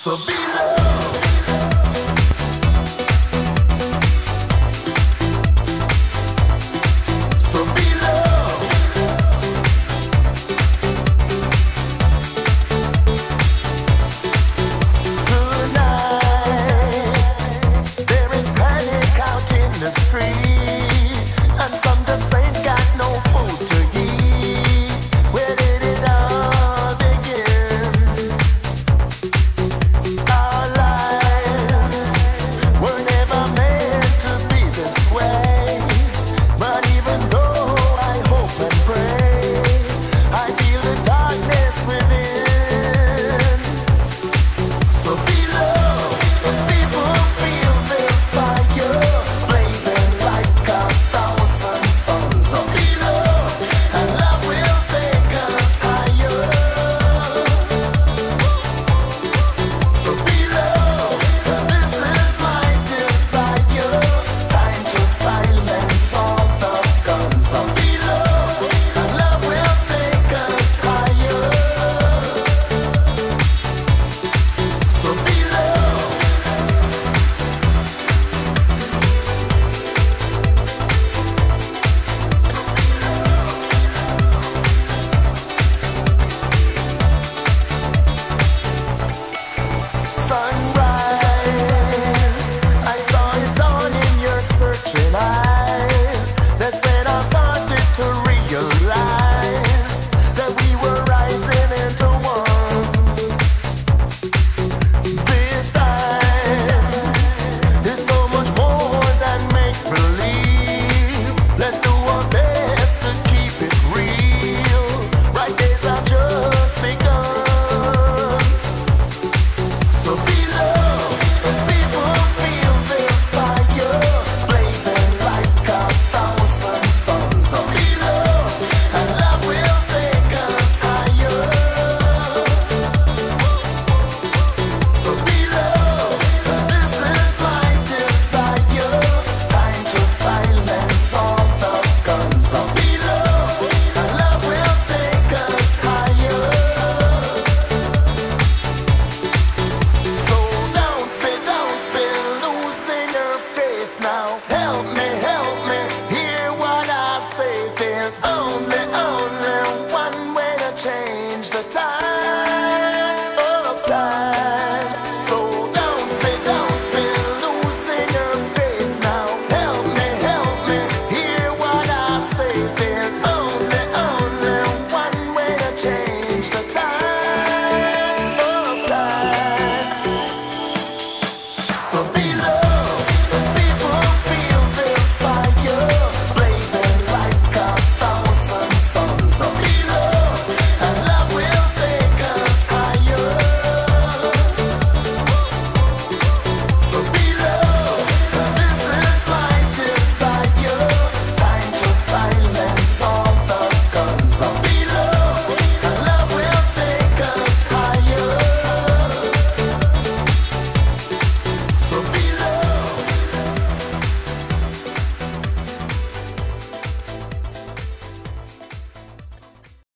So